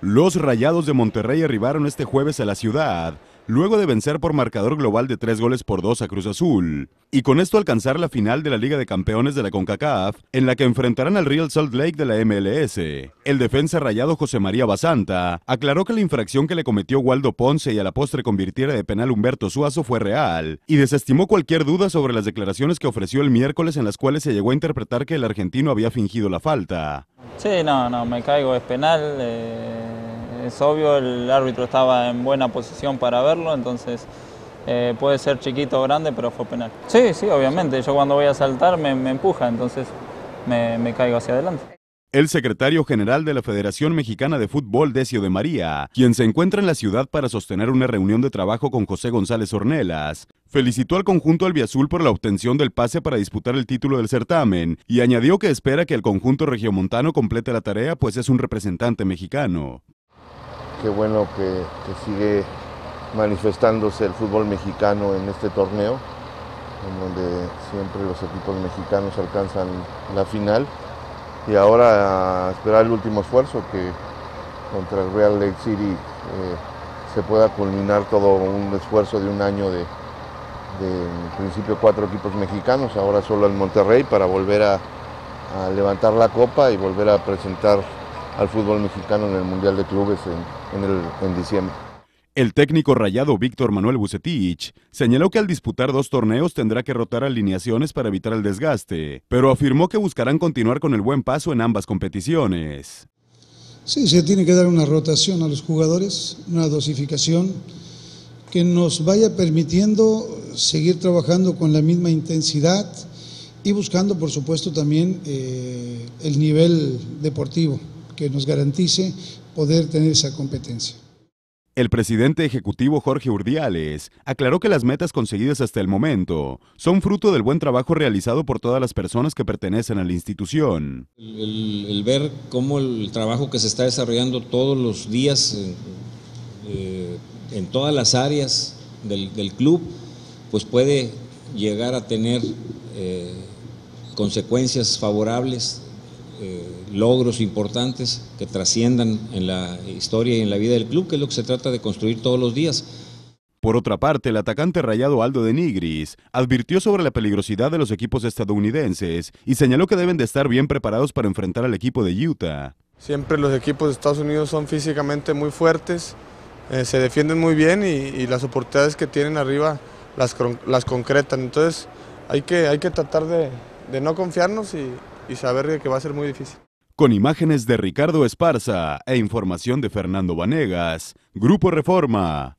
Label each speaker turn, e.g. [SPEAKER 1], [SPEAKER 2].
[SPEAKER 1] Los Rayados de Monterrey arribaron este jueves a la ciudad, luego de vencer por marcador global de tres goles por dos a Cruz Azul, y con esto alcanzar la final de la Liga de Campeones de la CONCACAF, en la que enfrentarán al Real Salt Lake de la MLS. El defensa rayado José María Basanta aclaró que la infracción que le cometió Waldo Ponce y a la postre convirtiera de penal Humberto Suazo fue real, y desestimó cualquier duda sobre las declaraciones que ofreció el miércoles en las cuales se llegó a interpretar que el argentino había fingido la falta.
[SPEAKER 2] Sí, no, no, me caigo, es penal. Eh, es obvio, el árbitro estaba en buena posición para verlo, entonces eh, puede ser chiquito o grande, pero fue penal. Sí, sí, obviamente, yo cuando voy a saltar me, empuja, entonces me, me caigo hacia adelante.
[SPEAKER 1] El secretario general de la Federación Mexicana de Fútbol, Decio de María, quien se encuentra en la ciudad para sostener una reunión de trabajo con José González Ornelas, felicitó al conjunto albiazul por la obtención del pase para disputar el título del certamen y añadió que espera que el conjunto regiomontano complete la tarea, pues es un representante mexicano.
[SPEAKER 3] Qué bueno que, sigue manifestándose el fútbol mexicano en este torneo, en donde siempre los equipos mexicanos alcanzan la final. Y ahora a esperar el último esfuerzo que contra el Real Lake City eh, se pueda culminar todo un esfuerzo de un año de, en principio cuatro equipos mexicanos, ahora solo el Monterrey para volver a levantar la copa y volver a presentar al fútbol mexicano en el Mundial de Clubes el, en diciembre.
[SPEAKER 1] El técnico rayado Víctor Manuel Bucetich señaló que al disputar dos torneos tendrá que rotar alineaciones para evitar el desgaste, pero afirmó que buscarán continuar con el buen paso en ambas competiciones.
[SPEAKER 4] Sí, se tiene que dar una rotación a los jugadores, una dosificación que nos vaya permitiendo seguir trabajando con la misma intensidad y buscando, por supuesto, también eh, el nivel deportivo que nos garantice poder tener esa competencia.
[SPEAKER 1] El presidente ejecutivo Jorge Urdiales aclaró que las metas conseguidas hasta el momento son fruto del buen trabajo realizado por todas las personas que pertenecen a la institución.
[SPEAKER 5] El, ver cómo el trabajo que se está desarrollando todos los días eh, en todas las áreas del, club, pues puede llegar a tener eh, consecuencias favorables eh, logros importantes que trasciendan en la historia y en la vida del club, que es lo que se trata de construir todos los días.
[SPEAKER 1] Por otra parte, el atacante rayado Aldo de Nigris advirtió sobre la peligrosidad de los equipos estadounidenses y señaló que deben de estar bien preparados para enfrentar al equipo de Utah.
[SPEAKER 6] Siempre los equipos de Estados Unidos son físicamente muy fuertes, eh, se defienden muy bien y, las oportunidades que tienen arriba las, las concretan. Entonces hay que, hay que tratar de, de no confiarnos y, y saber que va a ser muy difícil.
[SPEAKER 1] Con imágenes de Ricardo Esparza e información de Fernando Vanegas, Grupo Reforma.